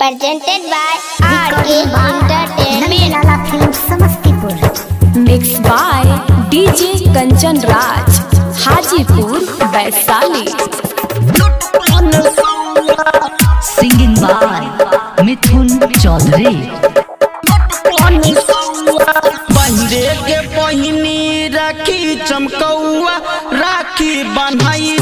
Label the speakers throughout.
Speaker 1: presented by RK Entertainment.
Speaker 2: Film Samastipur.
Speaker 3: Mix by DJ Kanchan Raj Hajipur Vaishali.
Speaker 4: Singing by Mithun Chaudhary.
Speaker 5: बंदे के पहिनी राखी चमकौआ राखी बन्हाई।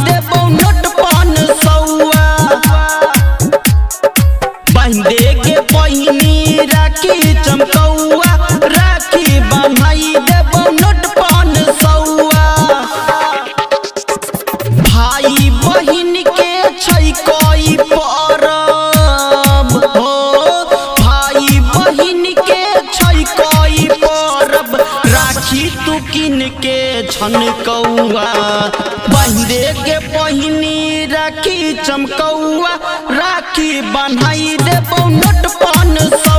Speaker 5: छन कौआ। बहरे के पहिनी राखी चमकौआ। राखी बनाई देबो नोट पान सौआ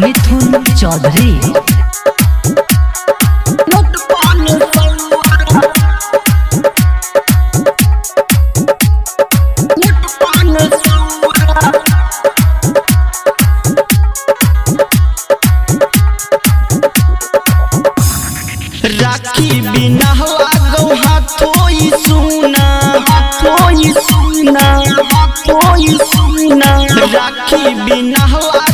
Speaker 4: मिथुन चौधरी।
Speaker 5: राखी बिना हवा गौ हाथोई सुना। हाथोई सुना हाथोई सुना। राखी बिना हवा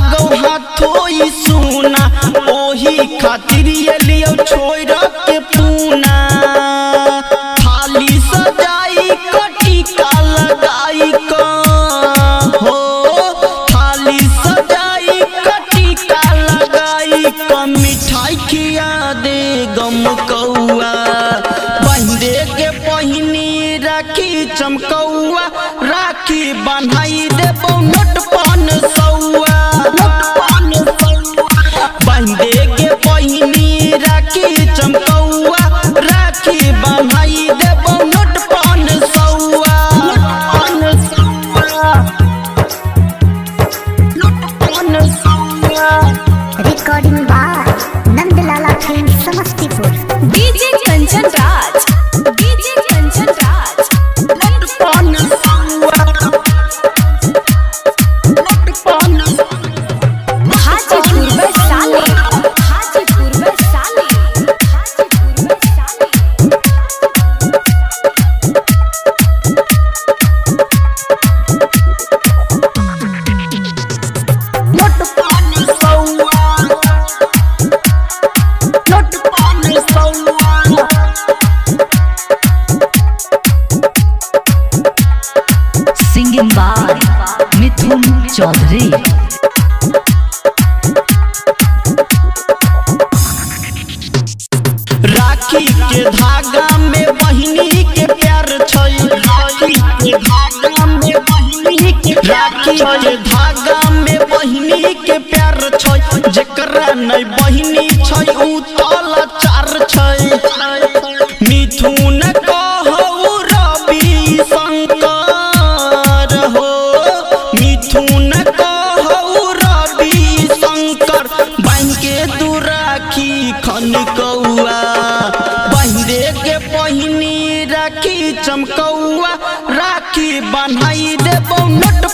Speaker 5: राखी चमकौआ राखी बन्हाई देबो नोट पान सौआ। बंदे के पहिनी राखी चमकौआ राखी बन्हाई देबो नोट पान सौआ। नोट पान सौआ।
Speaker 2: Recording by Nandlala film Samastipur.
Speaker 3: DJ Kanchan Raj.
Speaker 4: By Mithun Chaudhary.
Speaker 5: राखी के धागा में बहिनी के प्यार राखी के धागा में बहिनी के प्यार छै जेकरा नै बहिनी खन कौआ। बहिरे के पहिनी राखी चमकौआ राखी बनाई देव नोट